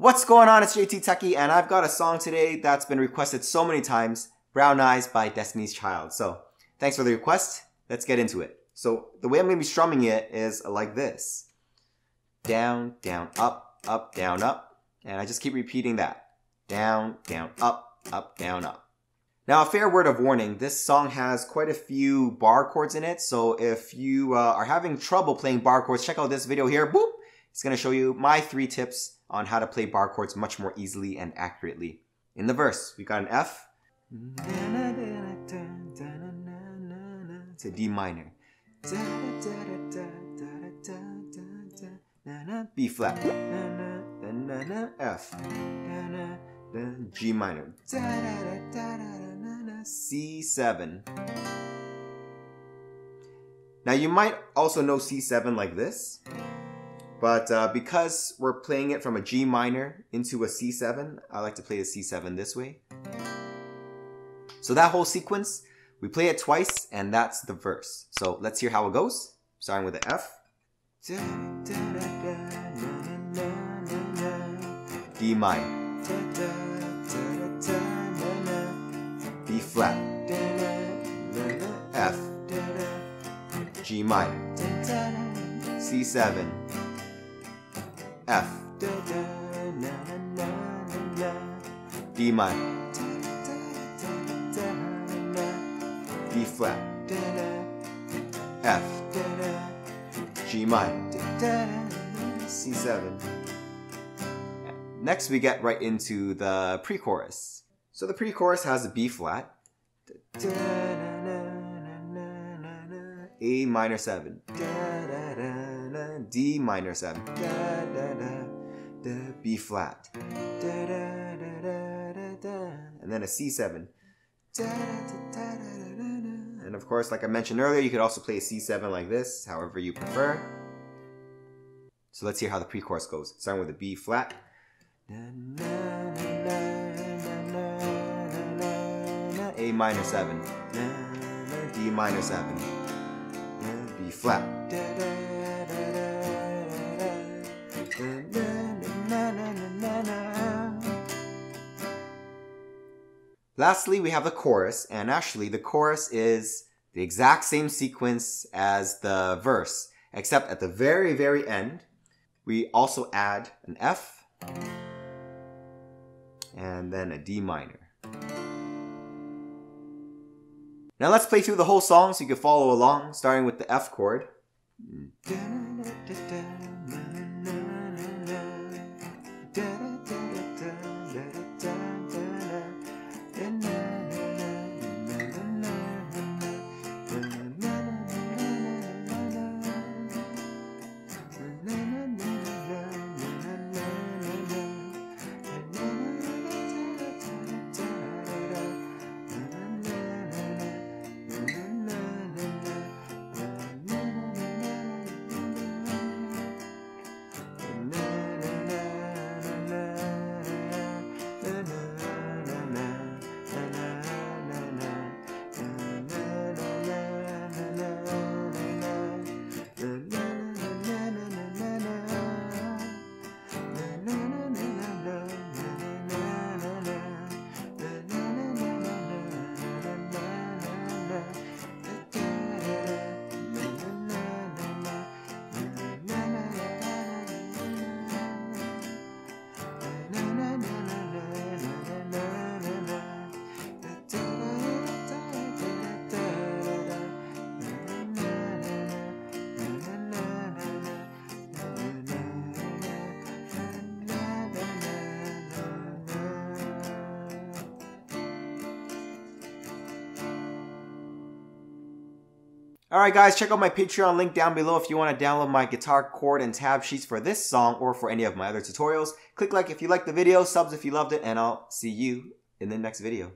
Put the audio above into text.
What's going on? It's JT Techie, and I've got a song today that's been requested so many times Brown Eyes by Destiny's Child. So, thanks for the request. Let's get into it. So, the way I'm going to be strumming it is like this down, down, up, up, down, up. And I just keep repeating that down, down, up, up, down, up. Now, a fair word of warning this song has quite a few bar chords in it. So, if you uh, are having trouble playing bar chords, check out this video here. Boop! It's going to show you my three tips on how to play bar chords much more easily and accurately. In the verse, we got an F It's a D minor, B flat, F, G minor, C7. Now you might also know C7 like this. But uh, because we're playing it from a G minor into a C7, I like to play the C7 this way. So that whole sequence, we play it twice, and that's the verse. So let's hear how it goes, starting with the F. D minor. B flat. F. G minor. C7. F. D minor. B flat. F. G minor. C7 Next we get right into the pre-chorus. So the pre-chorus has a B flat. A minor 7 D minor 7, da, da, da, da, B flat, da, da, da, da, da, da, and then a C7. Da, da, da, da, da, da, and of course, like I mentioned earlier, you could also play a C7 like this, however you prefer. So let's hear how the pre-chorus goes. Starting with a B flat. A minor 7. D minor 7. B flat. Lastly, we have the chorus, and actually the chorus is the exact same sequence as the verse, except at the very, very end, we also add an F and then a D minor. Now let's play through the whole song so you can follow along, starting with the F chord. Mm. Alright guys, check out my Patreon link down below if you want to download my guitar chord and tab sheets for this song or for any of my other tutorials. Click like if you liked the video, subs if you loved it, and I'll see you in the next video.